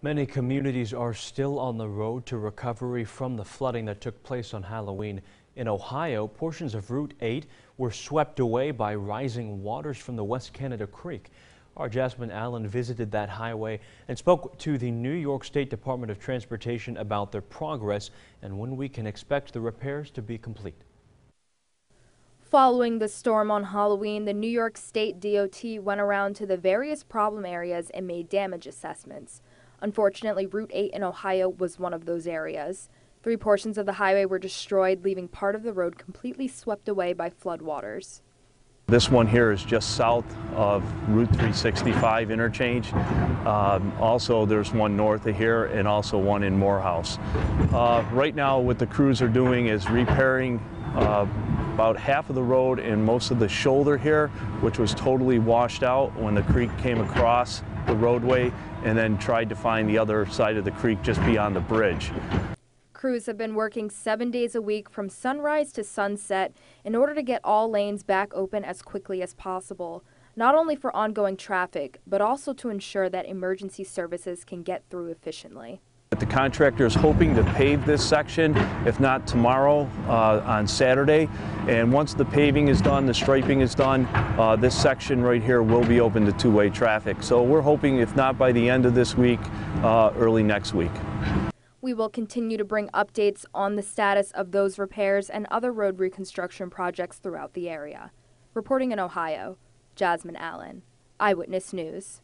Many communities are still on the road to recovery from the flooding that took place on Halloween. In Ohio, portions of Route 8 were swept away by rising waters from the West Canada Creek. Our Jasmine Allen visited that highway and spoke to the New York State Department of Transportation about their progress and when we can expect the repairs to be complete. Following the storm on Halloween, the New York State DOT went around to the various problem areas and made damage assessments. Unfortunately, Route 8 in Ohio was one of those areas. Three portions of the highway were destroyed, leaving part of the road completely swept away by floodwaters. This one here is just south of Route 365 interchange. Um, also, there's one north of here and also one in Morehouse. Uh, right now, what the crews are doing is repairing uh, about half of the road and most of the shoulder here, which was totally washed out when the creek came across the roadway and then tried to find the other side of the creek just beyond the bridge. Crews have been working seven days a week from sunrise to sunset in order to get all lanes back open as quickly as possible, not only for ongoing traffic, but also to ensure that emergency services can get through efficiently. The contractor is hoping to pave this section, if not tomorrow, uh, on Saturday. And once the paving is done, the striping is done, uh, this section right here will be open to two-way traffic. So we're hoping, if not by the end of this week, uh, early next week. We will continue to bring updates on the status of those repairs and other road reconstruction projects throughout the area. Reporting in Ohio, Jasmine Allen, Eyewitness News.